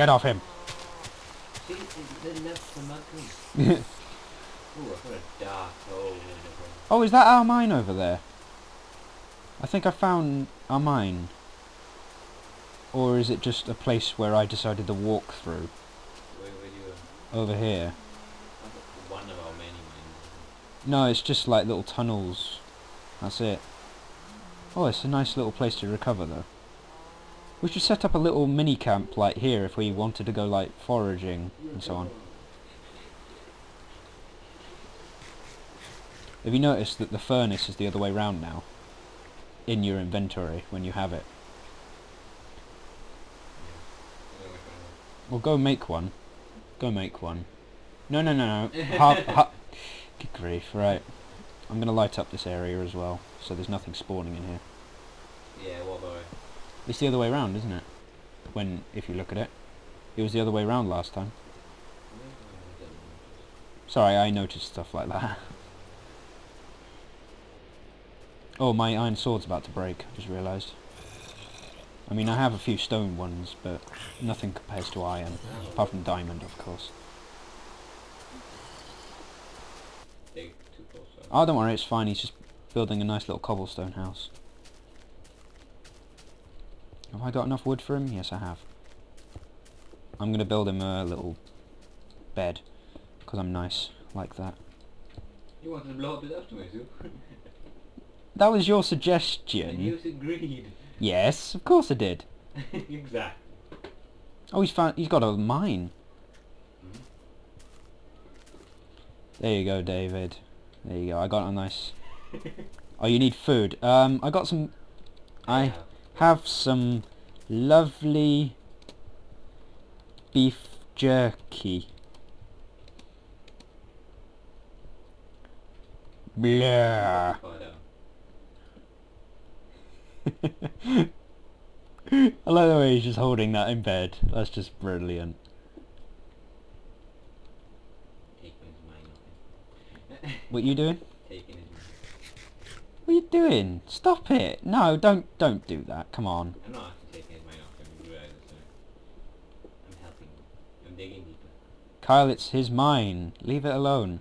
Get off him! See, it- they left the mud Ooh, I put a dark hole in the room. Oh, is that our mine over there? I think I found our mine. Or is it just a place where I decided to walk through? Where were you? Over here. One of our many mines. No, it's just like little tunnels. That's it. Oh, it's a nice little place to recover though. We should set up a little mini camp like here if we wanted to go like foraging and so on. Have you noticed that the furnace is the other way round now? In your inventory when you have it. Well, go make one. Go make one. No, no, no, no. Good grief, right. I'm going to light up this area as well, so there's nothing spawning in here. Yeah, it? It's the other way round, isn't it? When, if you look at it. It was the other way round last time. Sorry, I noticed stuff like that. Oh, my iron sword's about to break, I just realised. I mean, I have a few stone ones, but nothing compares to iron. Apart from diamond, of course. Dig too close. up. Oh, don't worry, it's fine. He's just building a nice little cobblestone house. Have I got enough wood for him? Yes, I have. I'm going to build him a little bed, because I'm nice like that. You wanted to blow up his too? That was your and suggestion. you agreed. Yes, of course I did. exactly. Oh, he's found. He's got a mine. Mhm. There you go, David. There you go. I got a nice. Oh, you need food. Um, I got some. I Yeah. Have some lovely beef jerky. Blah. I like the way he's just holding that in bed. That's just brilliant. What you doing? Taking his mind. What are you doing? Stop it! No, don't don't do that. Come on. I'm not actually taking his mind off realize. I'm helping. I'm digging deeper. Kyle, it's his mine. Leave it alone.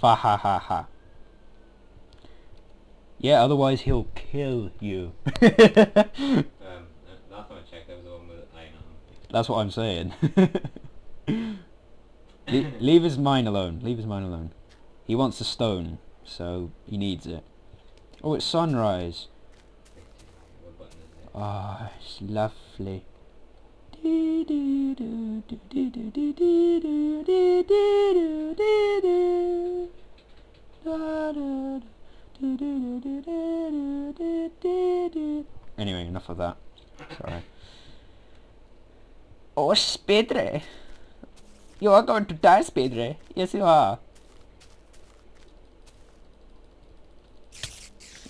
Fa ha ha ha. Yeah, otherwise he'll kill you. Um, uh, last time I checked, that was the one with iron on. That's what I'm saying. Le leave his mine alone. Leave his mine alone. He wants a stone, so he needs it. Oh, it's sunrise. Ah, it's lovely. Anyway, enough of that. Sorry. Oh, Spedre! You are going to die, Spedre. Yes, you are.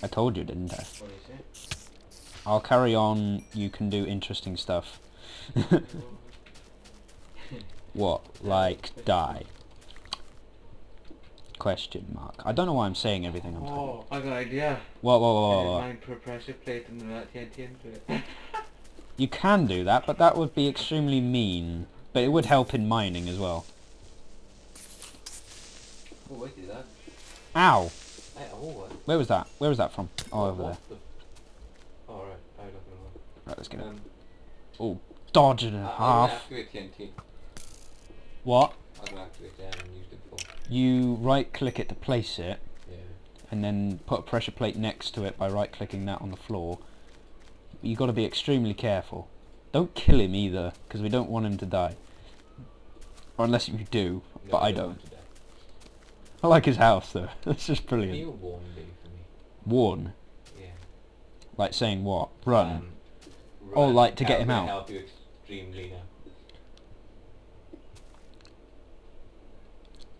I told you, didn't I? I'll carry on. You can do interesting stuff. what? Like die? Question mark. I don't know why I'm saying everything I'm. Oh, I got an idea. Whoa, whoa, whoa, whoa, whoa. Mine per pressure plate and TNT into it. You can do that, but that would be extremely mean. But it would help in mining as well. Oh, what is that? Ow! I, oh. Where was that? Where was that from? Oh, over there. The- Oh, right. I don't know. Right, let's get it. Um, Oh, dodge and a I- I'm half. activate TNT. What? I'm gonna activate it. I used it before. You right click it to place it, Yeah. and then put a pressure plate next to it by right clicking that on the floor. You've got to be extremely careful. Don't kill him either, because we don't want him to die. Or unless you do, No, but I don't don't. want to die. I like his house though. That's just Can brilliant. you warn me for me? Warn, Yeah. like saying what? Run. Um, Oh, run. like to get him out. help you extremely now.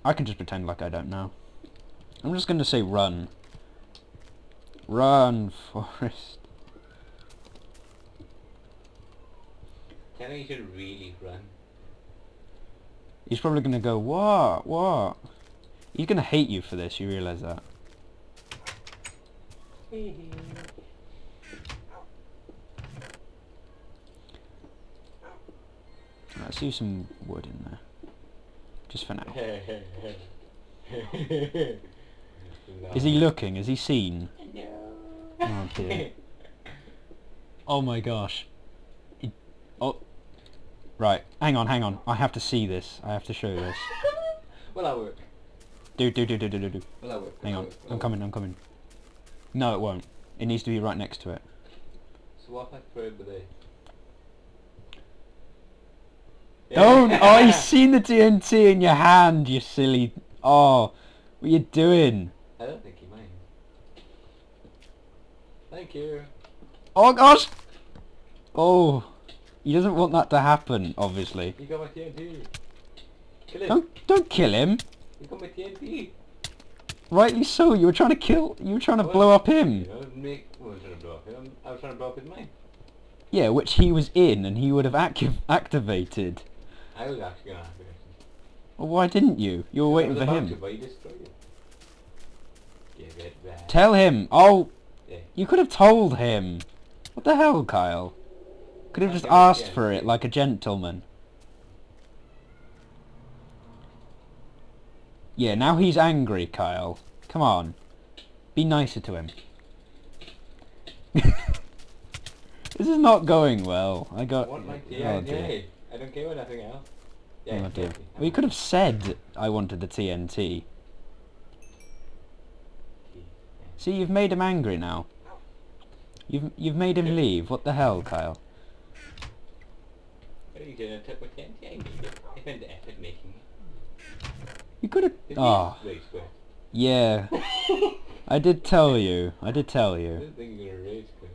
I can just pretend like I don't know. I'm just going to say run. Run, Forrest. think really run. He's probably going to go, what? What? He's going to hate you for this, you realise that? Let's use some wood in there. Just for now. Is he looking? Is he seen? No. Oh dear. oh my gosh. He, oh. Right. Hang on, hang on. I have to see this. I have to show this. Will that work? Do do do do do do do. Will that work? Will Hang on. work? I'm coming, I'm coming. No, it won't. It needs to be right next to it. So what if I throw it with a... Don't! Oh, he's seen the TNT in your hand, you silly... Oh, what are you doing? I don't think he minds. Thank you. Oh gosh! Oh, he doesn't want that to happen, obviously. You got my TNT. Kill him. Don't, don't kill him. You got my TNT. Rightly so, you were trying to kill... You were trying to Well, blow up You him. know, make... Well, I was trying to blow up him. I was trying to blow up his mind. Yeah, which he was in and he would have active activated. I was actually gonna it. Well, why didn't you? You were waiting for him. To, but he destroyed it. Give it back. Tell him. Oh, Yeah. you could have told him. What the hell, Kyle? Could have just asked for it like a gentleman. Yeah, now he's angry, Kyle. Come on. Be nicer to him. this is not going well. I I got... want my oh, TNT. dear. I don't care about nothing else. Yeah, Oh dear. exactly. Well, you could have said I wanted the TNT. See, you've made him angry now. You've you've made him leave. What the hell, Kyle? What are you doing? I my TNT. I need it. I spent the effort making. You could have. Oh, you yeah. I did tell you. I did tell I you. didn't think you were gonna race quit.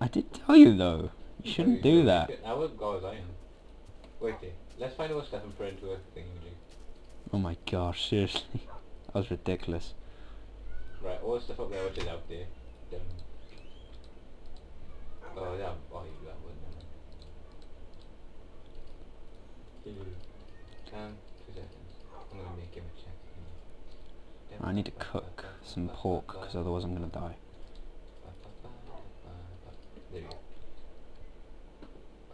I did tell you though. You shouldn't do that. I would go as I am. Wait there. Let's find out stuff and put into a thing we do. Oh my gosh, seriously. That was ridiculous. Right, all the stuff up there which is out there. Oh yeah, oh you do that one. never mind. Um, two seconds. I'm gonna make him a check. I need to cook some pork because otherwise I'm gonna die. There we go.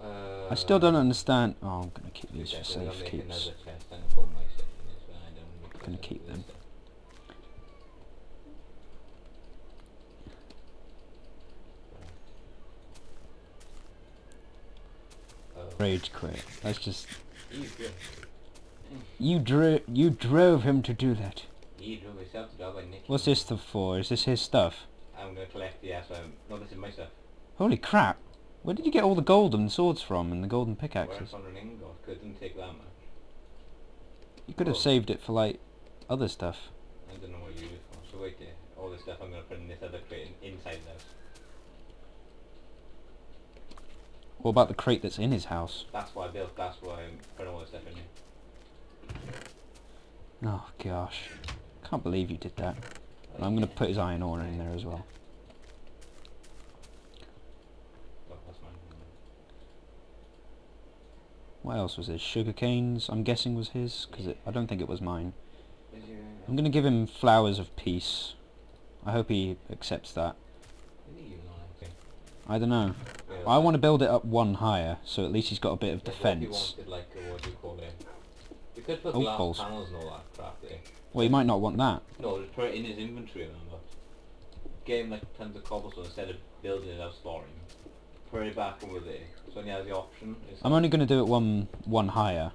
Uh, I still don't understand. Oh, I'm gonna keep these for safe keeps. another chest and I'll put my stuff in this one. I don't make Gonna keep them. Rage quit. That's just. He's good. You drew. You drove him to do that. He drove himself to by Nick. What's this stuff for? Is this his stuff? I'm gonna collect the ass. Um, no, this is my stuff. Holy crap! Where did you get all the golden swords from and the golden pickaxes? from an ingot? Couldn't take that much. You could have Oh. saved it for like other stuff. I don't know what you use it for. So wait there. All this stuff I'm gonna put in this other crate in- inside the house. What about the crate that's in his house? That's why I built. That's why I'm putting all this stuff in here. Oh gosh. Can't believe you did that. I'm gonna put his iron ore in there as well. What else was his? Sugar canes, I'm guessing was his, because I don't think it was mine. I'm gonna give him flowers of peace. I hope he accepts that. Is he even on it? Okay. I don't know. Yeah, I want to build it up one higher, so at least he's got a bit of yeah, what if he defence. wanted like a, what you call it? We could put Oak glass balls. panels and all that crap there. Well, he might not want that. No, just put it in his inventory that. Get him like tons of cobblestone instead of building it out him. Put it back over there. So he has the option. I'm only going to do it one one higher.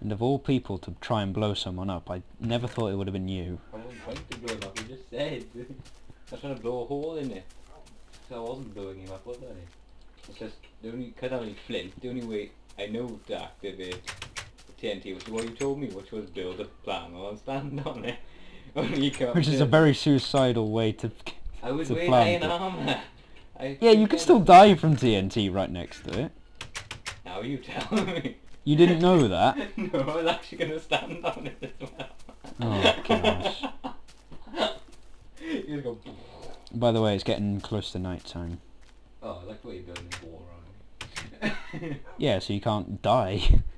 And of all people to try and blow someone up, I never thought it would have been you. I wasn't trying to blow him up, you just said. I was trying to blow a hole in it. So I wasn't blowing him up, was I? It's just, the only, cause I'm only flint, the only way I know to activate the TNT was what you told me, which was build a plan and stand on it. Only you come up Which is a very suicidal way to... I was to wearing iron armor. Yeah, you could still die from TNT right next to it. Now you tell me. You didn't know that? no, I was actually gonna stand on it as well. Oh, gosh. you just go. By the way, it's getting close to night time. Oh, I like the way you're building a wall around. Yeah, so you can't die.